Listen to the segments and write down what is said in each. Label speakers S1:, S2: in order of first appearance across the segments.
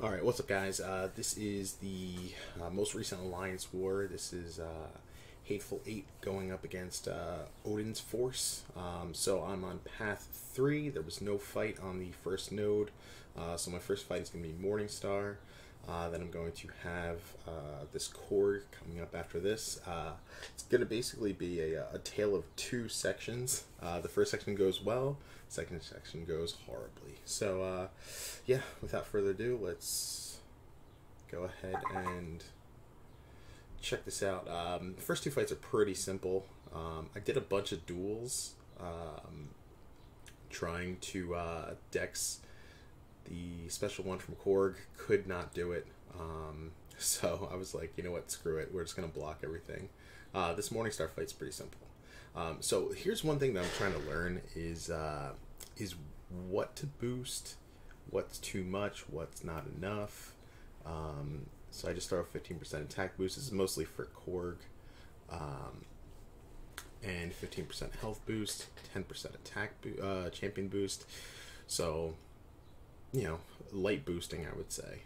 S1: All right, what's up, guys? Uh, this is the uh, most recent Alliance War. This is uh, Hateful Eight going up against uh, Odin's Force. Um, so I'm on path three. There was no fight on the first node, uh, so my first fight is going to be Morningstar. Uh, then I'm going to have uh, this Korg coming up after this. Uh, it's going to basically be a, a tale of two sections. Uh, the first section goes well, second section goes horribly. So, uh, yeah, without further ado, let's go ahead and check this out. Um, the first two fights are pretty simple. Um, I did a bunch of duels um, trying to uh, dex the special one from Korg could not do it. Um, so I was like, you know what, screw it. We're just going to block everything. Uh, this Morningstar fight's pretty simple. Um, so here's one thing that I'm trying to learn is uh, is what to boost, what's too much, what's not enough. Um, so I just throw a 15% attack boost. This is mostly for Korg. Um, and 15% health boost, 10% attack bo- uh, champion boost. So you know, light boosting, I would say.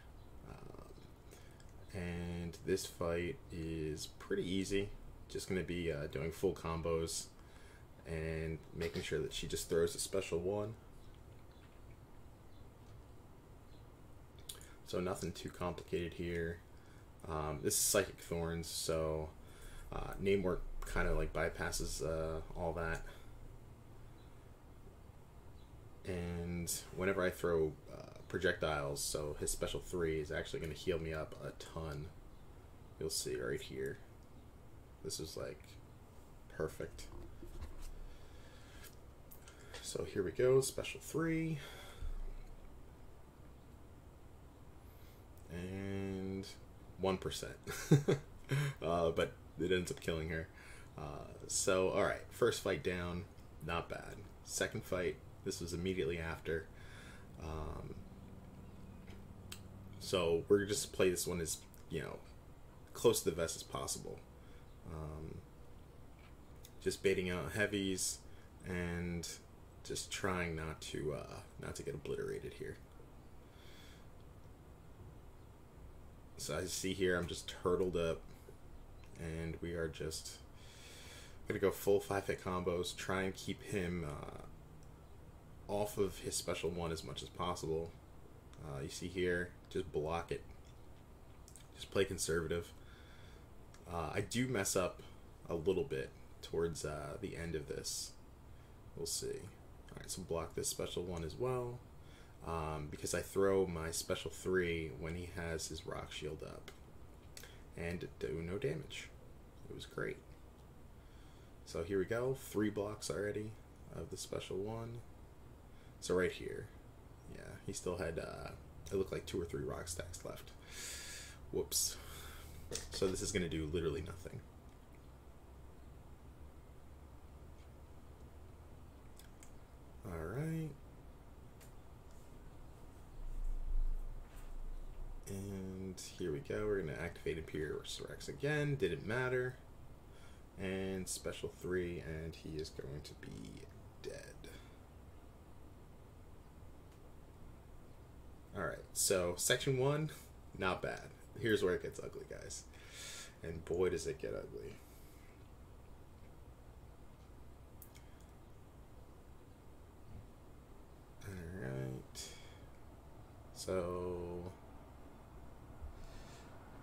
S1: Um, and this fight is pretty easy. Just going to be uh, doing full combos and making sure that she just throws a special one. So nothing too complicated here. Um, this is Psychic Thorns, so uh, Namor kind of like bypasses uh, all that and whenever I throw projectiles, so his special three is actually going to heal me up a ton. You'll see right here. This is like perfect. So here we go, special three. And 1%. uh, but it ends up killing her. Uh, so, alright, first fight down, not bad. Second fight, this was immediately after. Um, so we're just play this one as you know close to the vest as possible. Um, just baiting out heavies and just trying not to uh, not to get obliterated here. So I see here, I'm just turtled up, and we are just gonna go full five hit combos. Try and keep him. Uh, off of his special one as much as possible. Uh, you see here, just block it. Just play conservative. Uh, I do mess up a little bit towards uh, the end of this. We'll see. Alright, so block this special one as well. Um, because I throw my special three when he has his rock shield up. And do no damage. It was great. So here we go. Three blocks already of the special one. So right here, he still had, uh, it looked like two or three rock stacks left. Whoops. So this is going to do literally nothing. Alright. And here we go. We're going to activate Imperius Rex again. Didn't matter. And special 3, and he is going to be dead. All right, so section one, not bad. Here's where it gets ugly, guys. And boy, does it get ugly. All right. So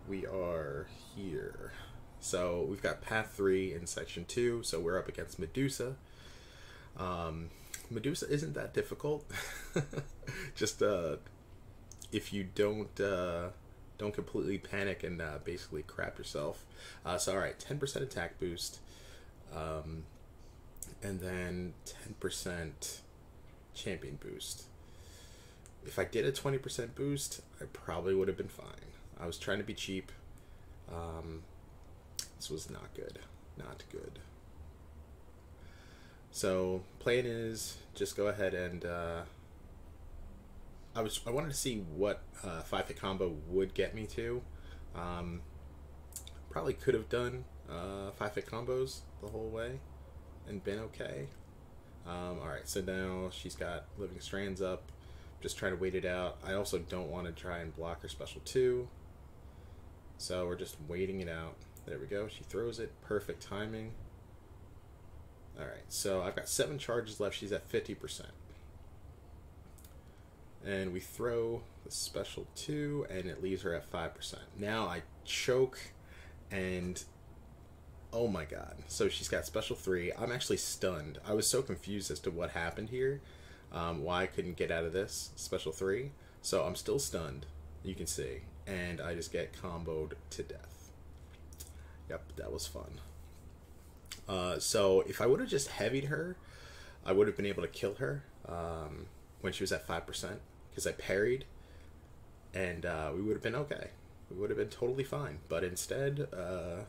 S1: we are here. So we've got path three in section two. So we're up against Medusa. Um, Medusa isn't that difficult. Just uh, if you don't uh, don't completely panic and uh, basically crap yourself. Uh, so all right, ten percent attack boost, um, and then ten percent champion boost. If I did a twenty percent boost, I probably would have been fine. I was trying to be cheap. Um, this was not good. Not good. So plan is just go ahead and uh, I was I wanted to see what uh, five hit combo would get me to. Um, probably could have done uh, five hit combos the whole way and been okay. Um, all right, so now she's got living strands up, just trying to wait it out. I also don't want to try and block her special two. So we're just waiting it out. There we go. She throws it. Perfect timing. Alright, so I've got seven charges left. She's at 50%. And we throw the special two, and it leaves her at 5%. Now I choke, and oh my god. So she's got special three. I'm actually stunned. I was so confused as to what happened here um, why I couldn't get out of this special three. So I'm still stunned, you can see, and I just get comboed to death. Yep, that was fun. Uh, so if I would have just heavied her, I would have been able to kill her um, when she was at 5% because I parried and uh, we would have been okay. We would have been totally fine. But instead, uh,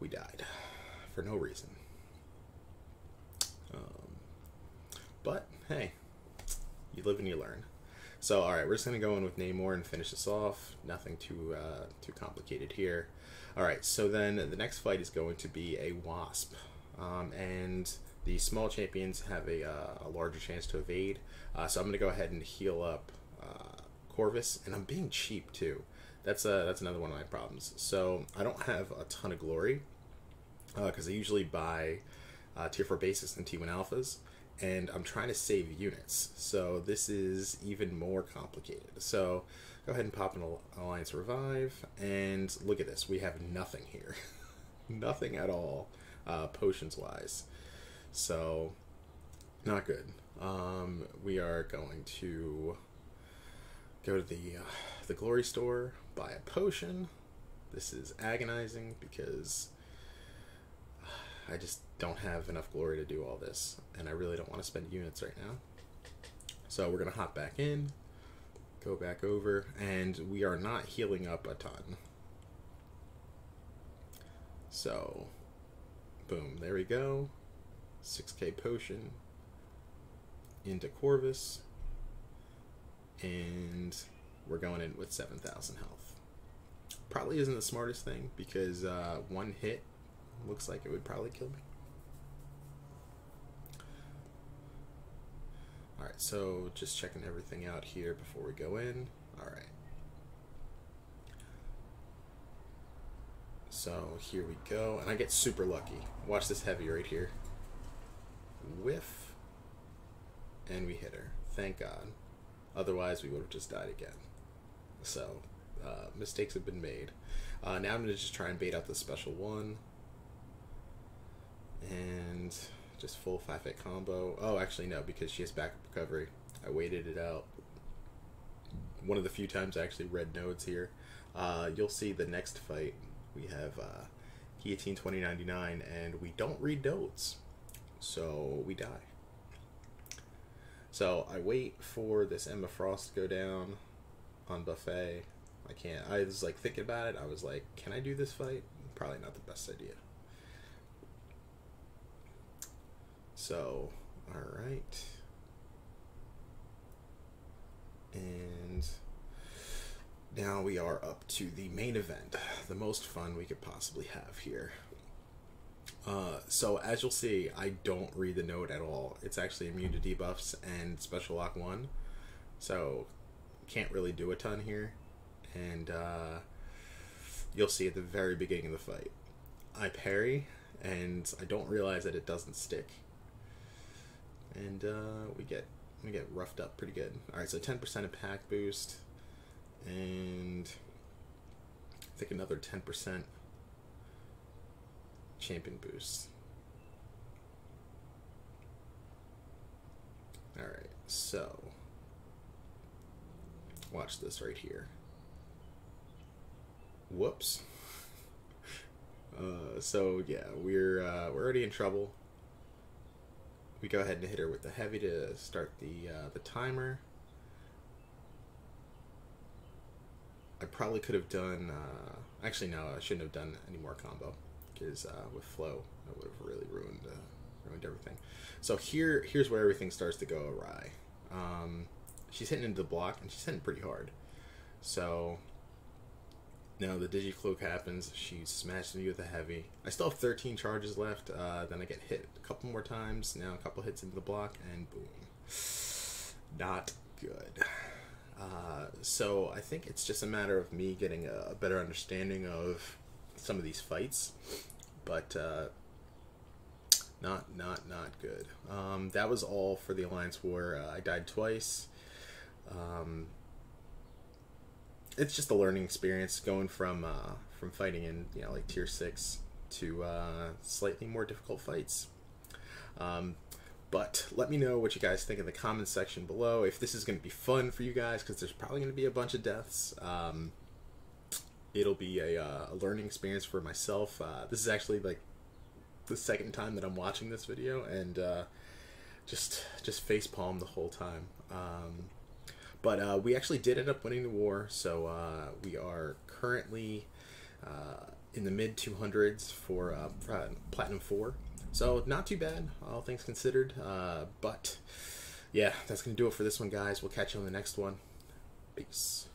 S1: we died for no reason. But hey, you live and you learn. So all right, we're just gonna go in with Namor and finish this off. Nothing too uh, too complicated here. All right, so then the next fight is going to be a Wasp, um, and the small champions have a, uh, a larger chance to evade. Uh, so I'm gonna go ahead and heal up uh, Corvus, and I'm being cheap too. That's uh, that's another one of my problems. So I don't have a ton of glory because uh, I usually buy uh, tier 4 bases and T1 alphas and I'm trying to save units. So this is even more complicated. So go ahead and pop an Alliance Revive, and look at this. We have nothing here. nothing at all, uh, potions-wise. So, not good. Um, we are going to go to the, uh, the Glory Store, buy a potion. This is agonizing because I just don't have enough glory to do all this, and I really don't want to spend units right now. So we're going to hop back in, go back over, and we are not healing up a ton. So, boom, there we go. 6k potion into Corvus, and we're going in with 7,000 health. Probably isn't the smartest thing because uh, one hit looks like it would probably kill me. Alright, so just checking everything out here before we go in. Alright. So here we go, and I get super lucky. Watch this heavy right here. Whiff, and we hit her. Thank God. Otherwise, we would have just died again. So, uh, mistakes have been made. Uh, now I'm going to just try and bait out the special one and just full 5 hit combo. Oh, actually, no, because she has backup recovery. I waited it out. One of the few times I actually read nodes here. Uh, you'll see the next fight. We have uh, Guillotine 2099, and we don't read nodes. So we die. So I wait for this Emma Frost to go down on Buffet. I can't. I was like thinking about it. I was like, can I do this fight? Probably not the best idea. So, alright. And now we are up to the main event, the most fun we could possibly have here. Uh, so as you'll see, I don't read the note at all. It's actually immune to debuffs and special lock one, so can't really do a ton here. And uh, you'll see at the very beginning of the fight, I parry, and I don't realize that it doesn't stick and uh, we get we get roughed up pretty good. All right, so ten percent attack boost, and I think another ten percent champion boost. All right, so watch this right here. Whoops. Uh, so yeah, we're uh, we're already in trouble we go ahead and hit her with the heavy to start the uh, the timer. I probably could have done. Uh, actually, no, I shouldn't have done any more combo because uh, with flow, it would have really ruined uh, ruined everything. So here, here's where everything starts to go awry. Um, she's hitting into the block and she's hitting pretty hard. So now the Digi Cloak happens. She smashes me with a heavy. I still have 13 charges left. Uh, then I get hit a couple more times. Now a couple hits into the block, and boom. Not good. Uh, so I think it's just a matter of me getting a better understanding of some of these fights, but uh, not not not good. Um, that was all for the Alliance War. Uh, I died twice. Um, it's just a learning experience going from uh, from fighting in you know like tier six to uh, slightly more difficult fights. Um, but let me know what you guys think in the comments section below. If this is going to be fun for you guys, because there's probably going to be a bunch of deaths. Um, it'll be a, uh, a, learning experience for myself. Uh, this is actually like the second time that I'm watching this video, and uh, just just face palm the whole time. Um, but uh, we actually did end up winning the war, so uh, we are currently uh, in the mid 200s for Platinum 4. So not too bad, all things considered. But yeah, that's gonna do it for this one, guys. We'll catch you on the next one. Peace.